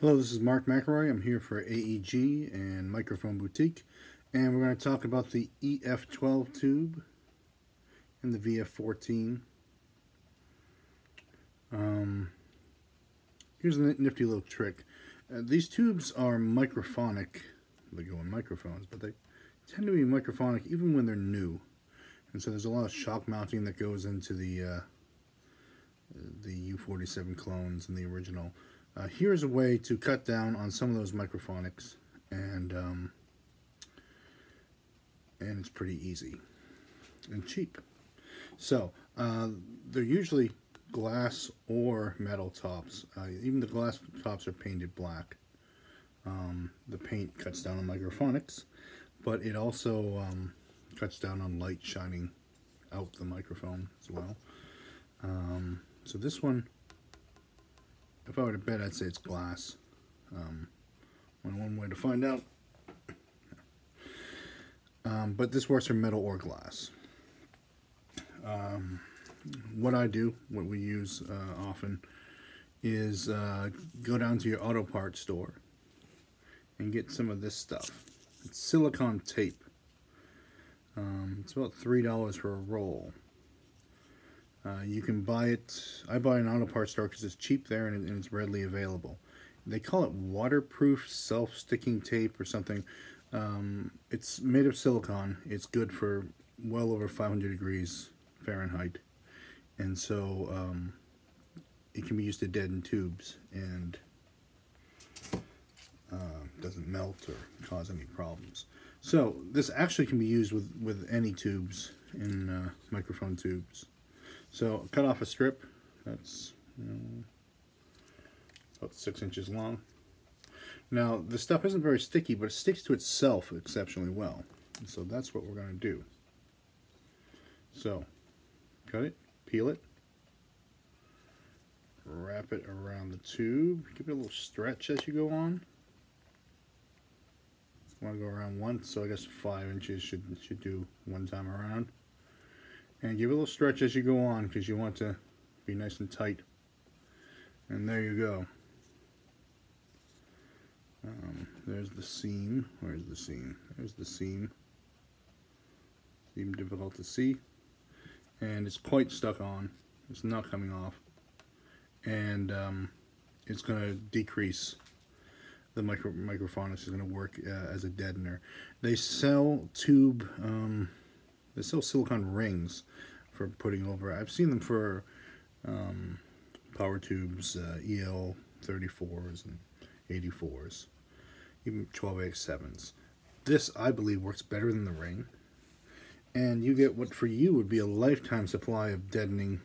Hello, this is Mark McElroy. I'm here for AEG and Microphone Boutique, and we're going to talk about the EF12 tube and the VF14. Um, here's a nifty little trick. Uh, these tubes are microphonic. They go in microphones, but they tend to be microphonic even when they're new. And so there's a lot of shock mounting that goes into the uh, the U47 clones and the original. Uh, here's a way to cut down on some of those microphonics and um, and it's pretty easy and cheap. So uh, they're usually glass or metal tops. Uh, even the glass tops are painted black. Um, the paint cuts down on microphonics, but it also um, cuts down on light shining out the microphone as well. Um, so this one if I were to bet, I'd say it's glass. Um, one way to find out. Um, but this works for metal or glass. Um, what I do, what we use uh, often, is uh, go down to your auto parts store and get some of this stuff. It's silicone tape. Um, it's about $3 for a roll. Uh, you can buy it. I buy an auto parts store because it's cheap there and, and, it's readily available. They call it waterproof self-sticking tape or something. Um, it's made of silicone. It's good for well over 500 degrees Fahrenheit, and so um, it can be used to deaden tubes and uh, doesn't melt or cause any problems. So this actually can be used with with any tubes in uh, microphone tubes. So cut off a strip that's you know, about six inches long. Now the stuff isn't very sticky, but it sticks to itself exceptionally well. So that's what we're going to do. So cut it, peel it, wrap it around the tube, give it a little stretch as you go on. Want to go around once, so I guess five inches should should do one time around and give it a little stretch as you go on because you want to be nice and tight. And there you go. Um, there's the seam. Where's the seam? There's the seam. Even difficult to see. And it's quite stuck on. It's not coming off. And um, it's going to decrease. The micro microphonics is going to work uh, as a deadener. They sell tube um, they sell silicone rings for putting over. I've seen them for um, power tubes, uh, EL 34s and 84s, even 12AX7s. This, I believe, works better than the ring. And you get what for you would be a lifetime supply of deadening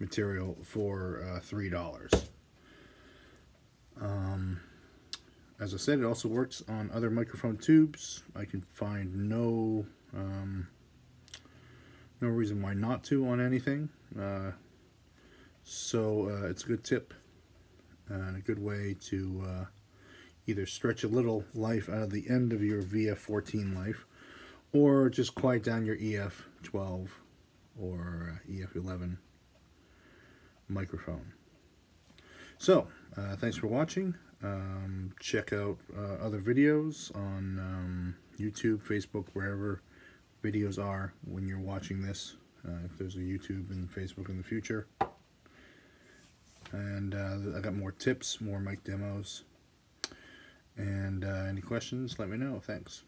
material for uh, $3. Um, as I said, it also works on other microphone tubes. I can find no um, no reason why not to on anything. Uh, so uh, it's a good tip and a good way to uh, either stretch a little life out of the end of your VF14 life or just quiet down your EF12 or uh, EF11 microphone. So, uh, thanks for watching. Um, check out uh, other videos on um, YouTube, Facebook, wherever videos are when you're watching this, uh, if there's a YouTube and Facebook in the future. And uh, I got more tips, more mic demos. And uh, any questions, let me know. Thanks.